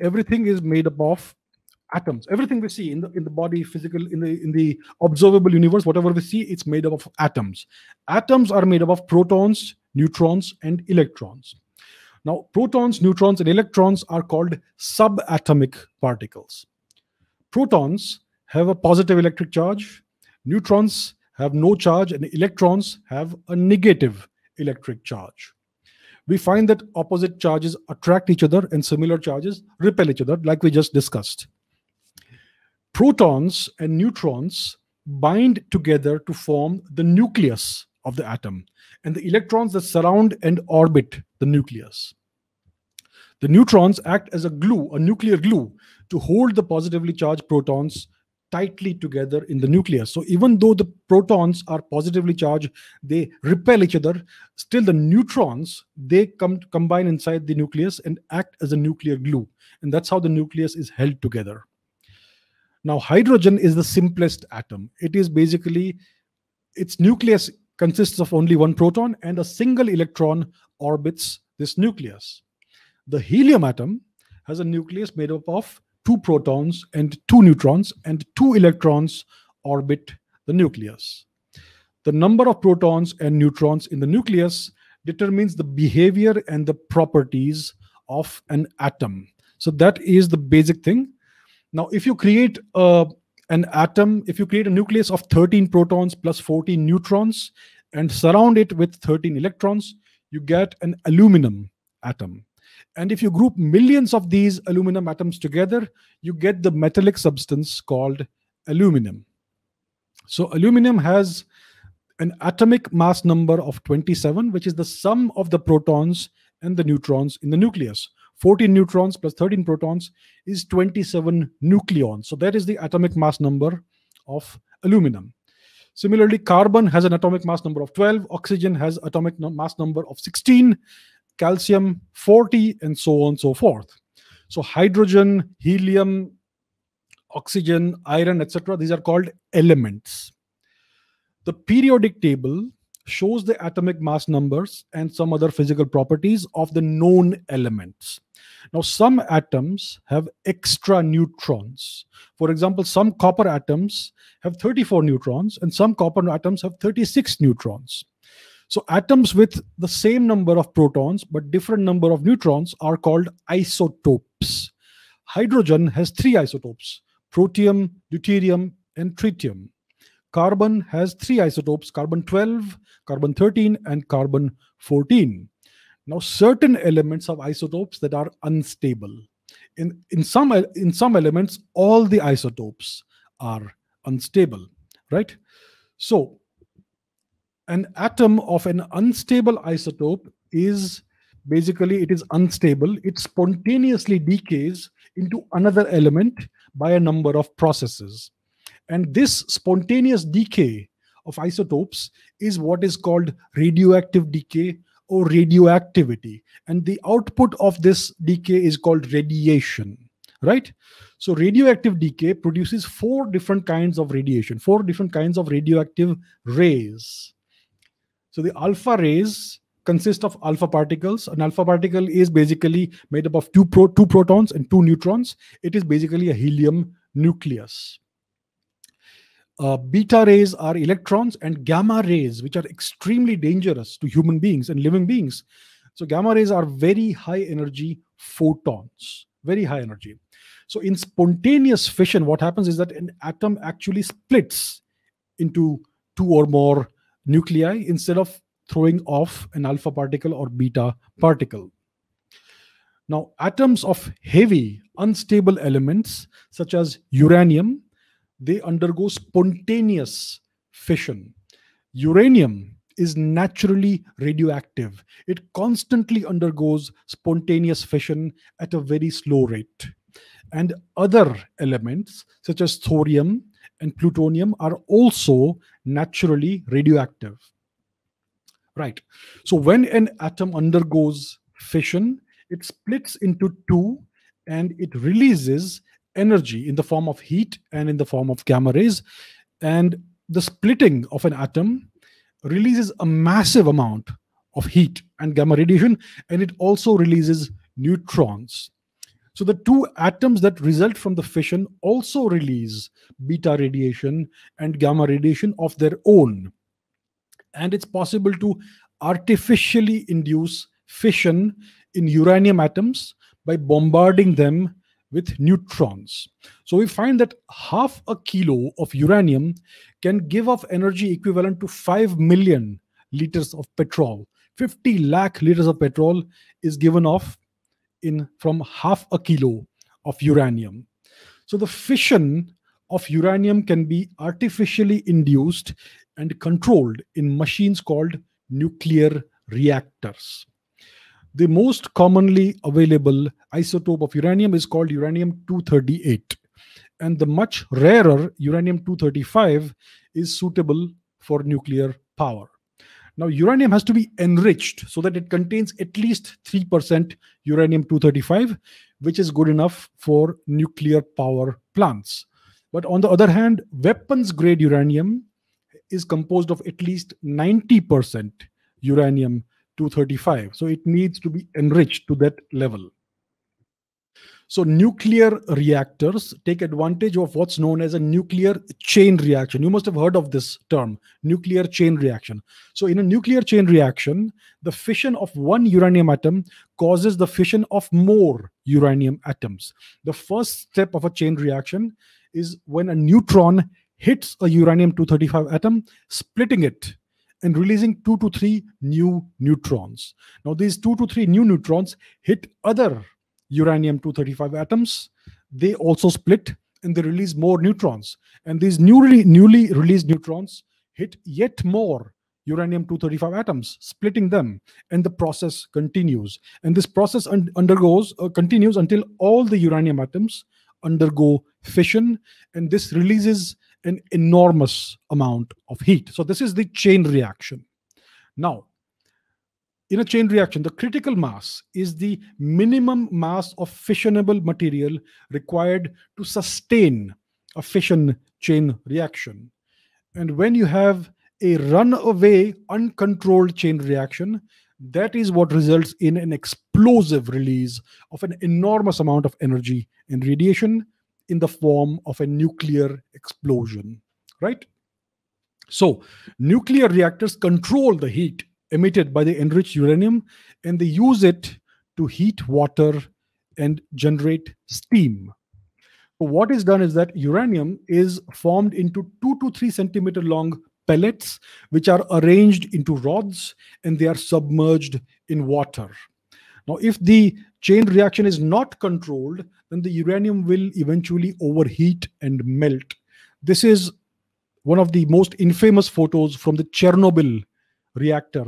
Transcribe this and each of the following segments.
everything is made up of atoms. Everything we see in the in the body, physical, in the in the observable universe, whatever we see, it's made up of atoms. Atoms are made up of protons, neutrons, and electrons. Now, protons, neutrons, and electrons are called subatomic particles. Protons have a positive electric charge, neutrons have no charge, and electrons have a negative electric charge. We find that opposite charges attract each other and similar charges repel each other, like we just discussed. Protons and neutrons bind together to form the nucleus of the atom and the electrons that surround and orbit the nucleus. The neutrons act as a glue, a nuclear glue, to hold the positively charged protons tightly together in the nucleus. So even though the protons are positively charged, they repel each other, still the neutrons, they come combine inside the nucleus and act as a nuclear glue. And that's how the nucleus is held together. Now, hydrogen is the simplest atom. It is basically, its nucleus consists of only one proton and a single electron orbits this nucleus. The helium atom has a nucleus made up of two protons and two neutrons, and two electrons orbit the nucleus. The number of protons and neutrons in the nucleus determines the behavior and the properties of an atom. So that is the basic thing. Now, if you create a, an atom, if you create a nucleus of 13 protons plus 14 neutrons and surround it with 13 electrons, you get an aluminum atom. And if you group millions of these aluminum atoms together, you get the metallic substance called aluminum. So aluminum has an atomic mass number of 27, which is the sum of the protons and the neutrons in the nucleus. 14 neutrons plus 13 protons is 27 nucleons. So that is the atomic mass number of aluminum. Similarly, carbon has an atomic mass number of 12, oxygen has atomic mass number of 16, calcium 40, and so on and so forth. So hydrogen, helium, oxygen, iron, etc. These are called elements. The periodic table shows the atomic mass numbers and some other physical properties of the known elements. Now, some atoms have extra neutrons. For example, some copper atoms have 34 neutrons, and some copper atoms have 36 neutrons. So atoms with the same number of protons but different number of neutrons are called isotopes. Hydrogen has three isotopes, protium, deuterium, and tritium. Carbon has three isotopes, carbon 12, carbon 13, and carbon 14. Now, certain elements have isotopes that are unstable. In, in, some, in some elements, all the isotopes are unstable, right? So, an atom of an unstable isotope is basically it is unstable. It spontaneously decays into another element by a number of processes. And this spontaneous decay of isotopes is what is called radioactive decay or radioactivity. And the output of this decay is called radiation right? So radioactive decay produces four different kinds of radiation four different kinds of radioactive rays so the alpha rays consist of alpha particles. An alpha particle is basically made up of two, pro two protons and two neutrons. It is basically a helium nucleus. Uh, beta rays are electrons and gamma rays, which are extremely dangerous to human beings and living beings. So gamma rays are very high energy photons, very high energy. So in spontaneous fission, what happens is that an atom actually splits into two or more nuclei instead of throwing off an alpha particle or beta particle. Now, atoms of heavy, unstable elements such as uranium, they undergo spontaneous fission. Uranium is naturally radioactive. It constantly undergoes spontaneous fission at a very slow rate. And other elements such as thorium and plutonium are also naturally radioactive. Right. So when an atom undergoes fission, it splits into two and it releases energy in the form of heat and in the form of gamma rays. And the splitting of an atom releases a massive amount of heat and gamma radiation, and it also releases neutrons. So the two atoms that result from the fission also release beta radiation and gamma radiation of their own. And it's possible to artificially induce fission in uranium atoms by bombarding them with neutrons. So we find that half a kilo of uranium can give off energy equivalent to 5 million liters of petrol. 50 lakh liters of petrol is given off in from half a kilo of uranium. So the fission of uranium can be artificially induced and controlled in machines called nuclear reactors. The most commonly available isotope of uranium is called uranium 238. And the much rarer uranium 235 is suitable for nuclear power. Now, uranium has to be enriched so that it contains at least 3% uranium 235, which is good enough for nuclear power plants. But on the other hand, weapons grade uranium is composed of at least 90% uranium 235. So it needs to be enriched to that level. So nuclear reactors take advantage of what's known as a nuclear chain reaction. You must have heard of this term, nuclear chain reaction. So in a nuclear chain reaction, the fission of one uranium atom causes the fission of more uranium atoms. The first step of a chain reaction is when a neutron hits a uranium 235 atom, splitting it and releasing two to three new neutrons. Now, these two to three new neutrons hit other uranium 235 atoms. They also split and they release more neutrons. And these newly, newly released neutrons hit yet more uranium 235 atoms, splitting them, and the process continues. And this process un undergoes uh, continues until all the uranium atoms undergo fission, and this releases an enormous amount of heat. So this is the chain reaction. Now, in a chain reaction, the critical mass is the minimum mass of fissionable material required to sustain a fission chain reaction. And when you have a runaway, uncontrolled chain reaction, that is what results in an explosive release of an enormous amount of energy and radiation in the form of a nuclear explosion, right? So, nuclear reactors control the heat emitted by the enriched uranium and they use it to heat water and generate steam. So what is done is that uranium is formed into two to three centimeter long pellets, which are arranged into rods and they are submerged in water. Now, if the chain reaction is not controlled, then the uranium will eventually overheat and melt. This is one of the most infamous photos from the Chernobyl reactor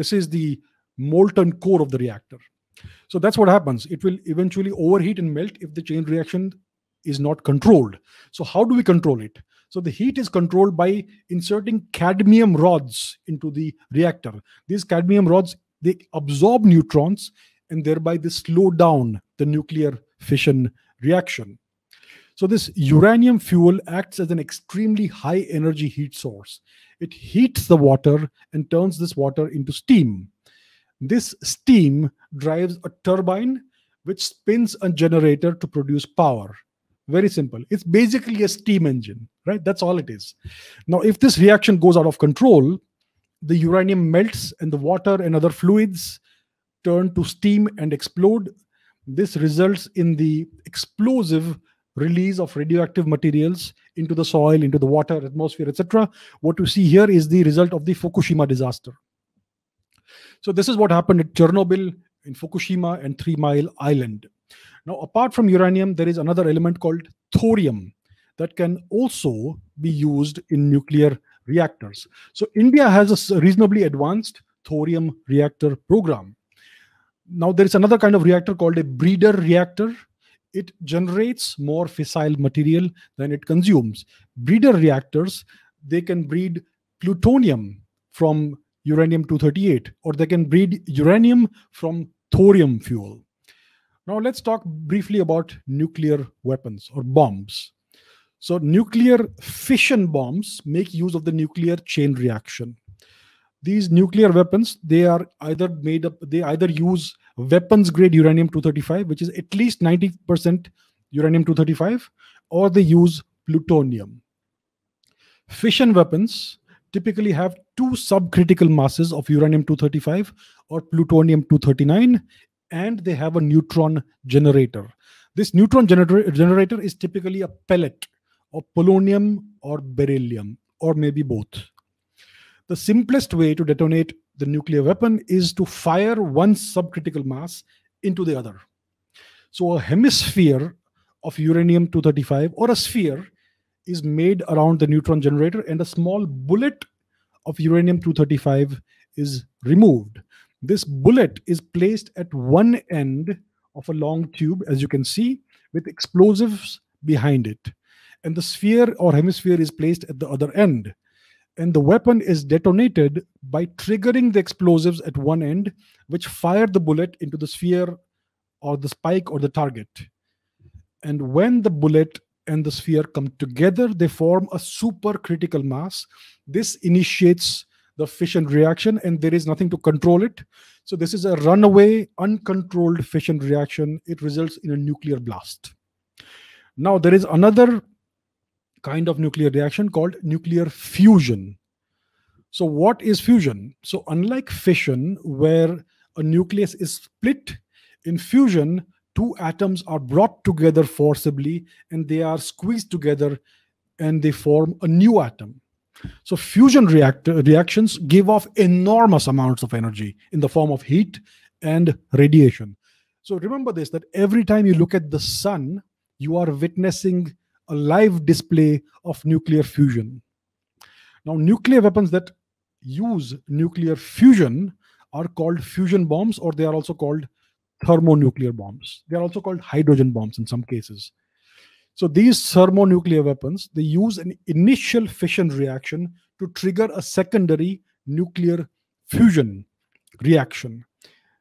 this is the molten core of the reactor. So that's what happens. It will eventually overheat and melt if the chain reaction is not controlled. So how do we control it? So the heat is controlled by inserting cadmium rods into the reactor. These cadmium rods, they absorb neutrons and thereby they slow down the nuclear fission reaction. So this uranium fuel acts as an extremely high energy heat source. It heats the water and turns this water into steam. This steam drives a turbine which spins a generator to produce power. Very simple. It's basically a steam engine, right? That's all it is. Now, if this reaction goes out of control, the uranium melts and the water and other fluids turn to steam and explode. This results in the explosive release of radioactive materials into the soil, into the water, atmosphere, etc. What you see here is the result of the Fukushima disaster. So this is what happened at Chernobyl, in Fukushima, and Three Mile Island. Now, apart from uranium, there is another element called thorium that can also be used in nuclear reactors. So India has a reasonably advanced thorium reactor program. Now, there is another kind of reactor called a breeder reactor, it generates more fissile material than it consumes. Breeder reactors, they can breed plutonium from uranium 238, or they can breed uranium from thorium fuel. Now, let's talk briefly about nuclear weapons or bombs. So, nuclear fission bombs make use of the nuclear chain reaction. These nuclear weapons, they are either made up, they either use weapons grade uranium 235, which is at least 90% uranium 235, or they use plutonium. Fission weapons typically have two subcritical masses of uranium 235 or plutonium 239, and they have a neutron generator. This neutron gener generator is typically a pellet of polonium or beryllium, or maybe both. The simplest way to detonate the nuclear weapon is to fire one subcritical mass into the other. So a hemisphere of uranium 235 or a sphere is made around the neutron generator and a small bullet of uranium 235 is removed. This bullet is placed at one end of a long tube, as you can see, with explosives behind it. And the sphere or hemisphere is placed at the other end. And the weapon is detonated by triggering the explosives at one end, which fire the bullet into the sphere or the spike or the target. And when the bullet and the sphere come together, they form a supercritical mass. This initiates the fission reaction, and there is nothing to control it. So, this is a runaway, uncontrolled fission reaction. It results in a nuclear blast. Now, there is another kind of nuclear reaction called nuclear fusion. So, what is fusion? So, unlike fission, where a nucleus is split, in fusion, two atoms are brought together forcibly and they are squeezed together and they form a new atom. So fusion reactor reactions give off enormous amounts of energy in the form of heat and radiation. So remember this that every time you look at the sun, you are witnessing a live display of nuclear fusion. Now, nuclear weapons that use nuclear fusion are called fusion bombs, or they are also called thermonuclear bombs. They are also called hydrogen bombs in some cases. So these thermonuclear weapons, they use an initial fission reaction to trigger a secondary nuclear fusion reaction.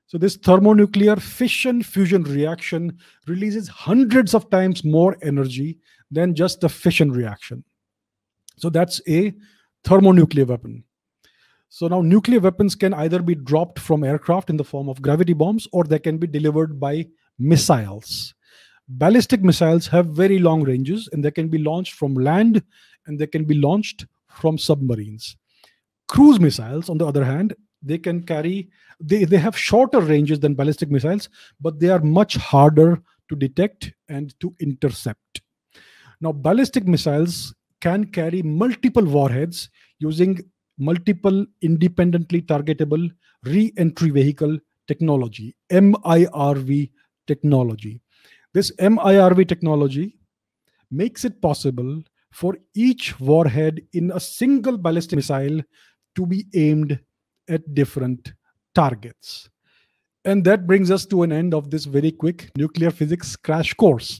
So this thermonuclear fission fusion reaction releases hundreds of times more energy than just the fission reaction. So that's a thermonuclear weapon. So now nuclear weapons can either be dropped from aircraft in the form of gravity bombs or they can be delivered by missiles. Ballistic missiles have very long ranges and they can be launched from land and they can be launched from submarines. Cruise missiles, on the other hand, they can carry, they, they have shorter ranges than ballistic missiles, but they are much harder to detect and to intercept. Now, ballistic missiles can carry multiple warheads using multiple independently targetable re-entry vehicle technology, MIRV technology. This MIRV technology makes it possible for each warhead in a single ballistic missile to be aimed at different targets. And that brings us to an end of this very quick nuclear physics crash course.